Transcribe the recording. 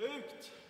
ja.